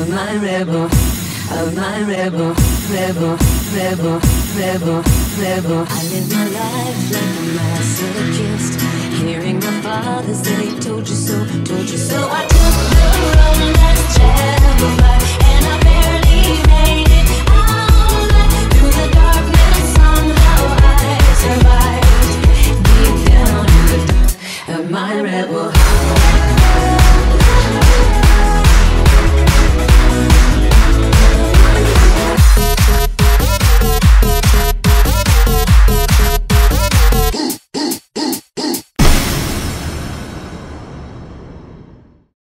of my rebel, of my rebel, rebel, rebel, rebel, rebel. I live my life like a masochist, hearing my fathers say, "Told you so, told you so." I